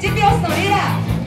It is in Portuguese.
de Bilson Lira.